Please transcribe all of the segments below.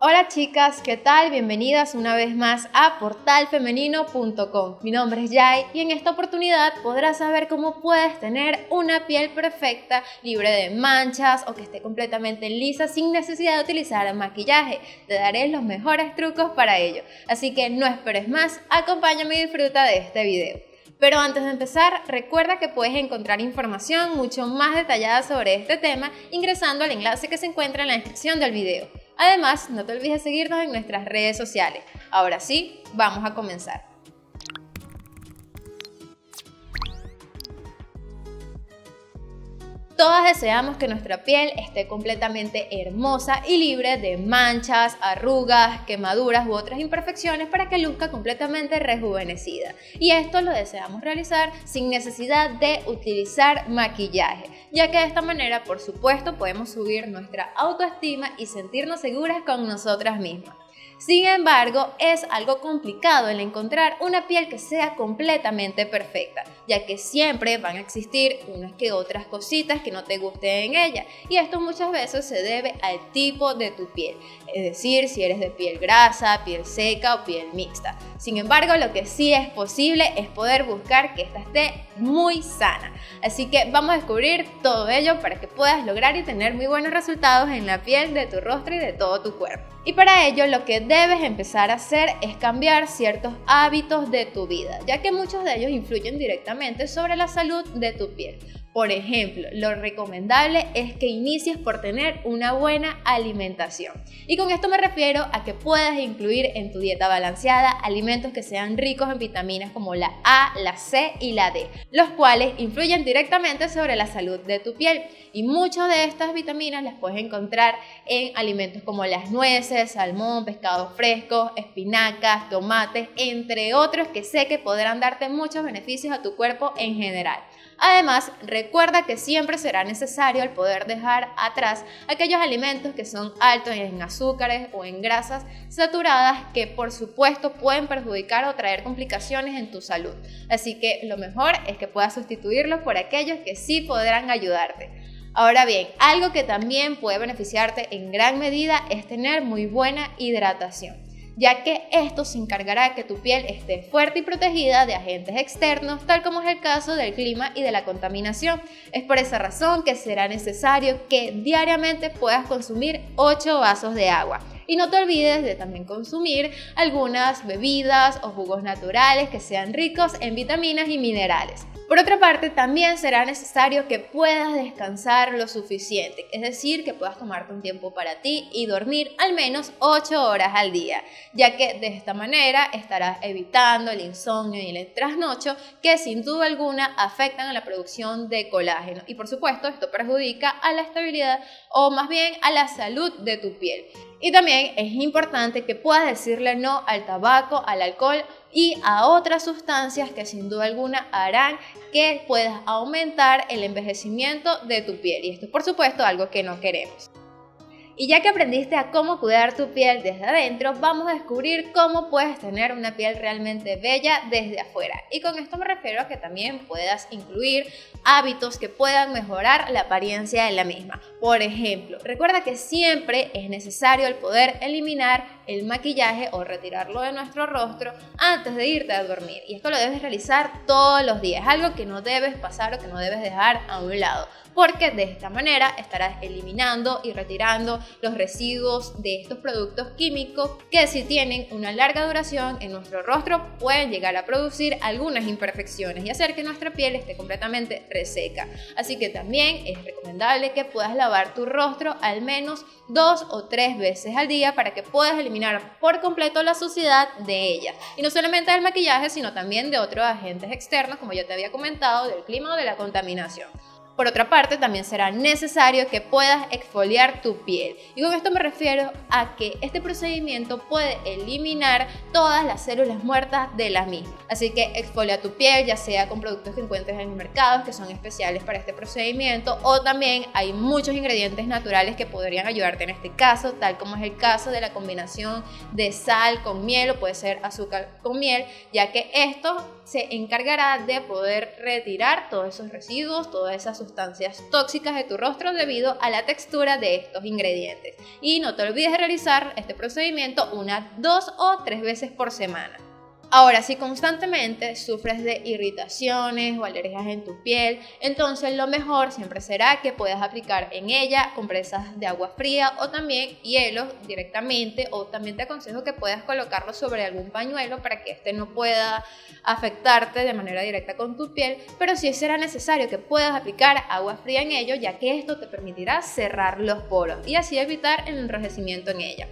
Hola chicas, ¿qué tal? Bienvenidas una vez más a portalfemenino.com. Mi nombre es Jai y en esta oportunidad podrás saber cómo puedes tener una piel perfecta, libre de manchas o que esté completamente lisa sin necesidad de utilizar maquillaje. Te daré los mejores trucos para ello. Así que no esperes más, acompáñame y disfruta de este video. Pero antes de empezar, recuerda que puedes encontrar información mucho más detallada sobre este tema ingresando al enlace que se encuentra en la descripción del video. Además, no te olvides seguirnos en nuestras redes sociales. Ahora sí, vamos a comenzar. Todas deseamos que nuestra piel esté completamente hermosa y libre de manchas, arrugas, quemaduras u otras imperfecciones para que luzca completamente rejuvenecida. Y esto lo deseamos realizar sin necesidad de utilizar maquillaje, ya que de esta manera, por supuesto, podemos subir nuestra autoestima y sentirnos seguras con nosotras mismas. Sin embargo, es algo complicado el encontrar una piel que sea completamente perfecta, ya que siempre van a existir unas que otras cositas que no te gusten en ella. Y esto muchas veces se debe al tipo de tu piel, es decir, si eres de piel grasa, piel seca o piel mixta. Sin embargo, lo que sí es posible es poder buscar que esta esté muy sana. Así que vamos a descubrir todo ello para que puedas lograr y tener muy buenos resultados en la piel de tu rostro y de todo tu cuerpo. Y para ello lo que debes empezar a hacer es cambiar ciertos hábitos de tu vida, ya que muchos de ellos influyen directamente sobre la salud de tu piel. Por ejemplo, lo recomendable es que inicies por tener una buena alimentación. Y con esto me refiero a que puedas incluir en tu dieta balanceada alimentos que sean ricos en vitaminas como la A, la C y la D, los cuales influyen directamente sobre la salud de tu piel. Y muchas de estas vitaminas las puedes encontrar en alimentos como las nueces, salmón, pescados frescos, espinacas, tomates, entre otros que sé que podrán darte muchos beneficios a tu cuerpo en general. Además, recuerda que siempre será necesario el poder dejar atrás aquellos alimentos que son altos en azúcares o en grasas saturadas que por supuesto pueden perjudicar o traer complicaciones en tu salud. Así que lo mejor es que puedas sustituirlos por aquellos que sí podrán ayudarte. Ahora bien, algo que también puede beneficiarte en gran medida es tener muy buena hidratación ya que esto se encargará de que tu piel esté fuerte y protegida de agentes externos, tal como es el caso del clima y de la contaminación. Es por esa razón que será necesario que diariamente puedas consumir 8 vasos de agua. Y no te olvides de también consumir algunas bebidas o jugos naturales que sean ricos en vitaminas y minerales. Por otra parte, también será necesario que puedas descansar lo suficiente, es decir, que puedas tomarte un tiempo para ti y dormir al menos 8 horas al día, ya que de esta manera estarás evitando el insomnio y el trasnocho que sin duda alguna afectan a la producción de colágeno. Y por supuesto, esto perjudica a la estabilidad o más bien a la salud de tu piel. Y también es importante que puedas decirle no al tabaco, al alcohol y a otras sustancias que sin duda alguna harán que puedas aumentar el envejecimiento de tu piel. Y esto es por supuesto algo que no queremos. Y ya que aprendiste a cómo cuidar tu piel desde adentro, vamos a descubrir cómo puedes tener una piel realmente bella desde afuera. Y con esto me refiero a que también puedas incluir hábitos que puedan mejorar la apariencia de la misma. Por ejemplo, recuerda que siempre es necesario el poder eliminar el maquillaje o retirarlo de nuestro rostro antes de irte a dormir. Y esto lo debes realizar todos los días, algo que no debes pasar o que no debes dejar a un lado porque de esta manera estarás eliminando y retirando los residuos de estos productos químicos que si tienen una larga duración en nuestro rostro pueden llegar a producir algunas imperfecciones y hacer que nuestra piel esté completamente reseca. Así que también es recomendable que puedas lavar tu rostro al menos dos o tres veces al día para que puedas eliminar por completo la suciedad de ella. Y no solamente del maquillaje, sino también de otros agentes externos, como ya te había comentado, del clima o de la contaminación. Por otra parte, también será necesario que puedas exfoliar tu piel. Y con esto me refiero a que este procedimiento puede eliminar todas las células muertas de la misma. Así que exfolia tu piel, ya sea con productos que encuentres en el mercado que son especiales para este procedimiento, o también hay muchos ingredientes naturales que podrían ayudarte en este caso, tal como es el caso de la combinación de sal con miel o puede ser azúcar con miel, ya que esto se encargará de poder retirar todos esos residuos, todas esas sustancias sustancias tóxicas de tu rostro debido a la textura de estos ingredientes. Y no te olvides de realizar este procedimiento una, dos o tres veces por semana. Ahora, si constantemente sufres de irritaciones o alergias en tu piel, entonces lo mejor siempre será que puedas aplicar en ella compresas de agua fría o también hielo directamente o también te aconsejo que puedas colocarlo sobre algún pañuelo para que este no pueda afectarte de manera directa con tu piel, pero sí será necesario que puedas aplicar agua fría en ello ya que esto te permitirá cerrar los poros y así evitar el enrojecimiento en ella.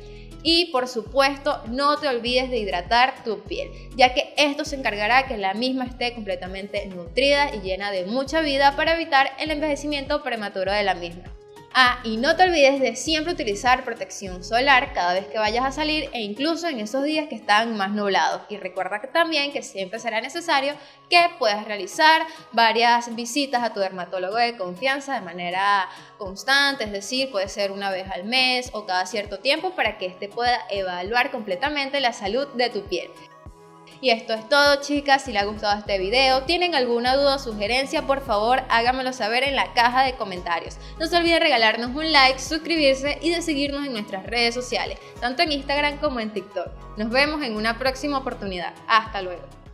Y por supuesto, no te olvides de hidratar tu piel, ya que esto se encargará que la misma esté completamente nutrida y llena de mucha vida para evitar el envejecimiento prematuro de la misma. Ah, y no te olvides de siempre utilizar protección solar cada vez que vayas a salir e incluso en esos días que están más nublados. Y recuerda que también que siempre será necesario que puedas realizar varias visitas a tu dermatólogo de confianza de manera constante, es decir, puede ser una vez al mes o cada cierto tiempo para que éste pueda evaluar completamente la salud de tu piel. Y esto es todo chicas, si les ha gustado este video, tienen alguna duda o sugerencia, por favor háganmelo saber en la caja de comentarios. No se olviden regalarnos un like, suscribirse y de seguirnos en nuestras redes sociales, tanto en Instagram como en TikTok. Nos vemos en una próxima oportunidad. Hasta luego.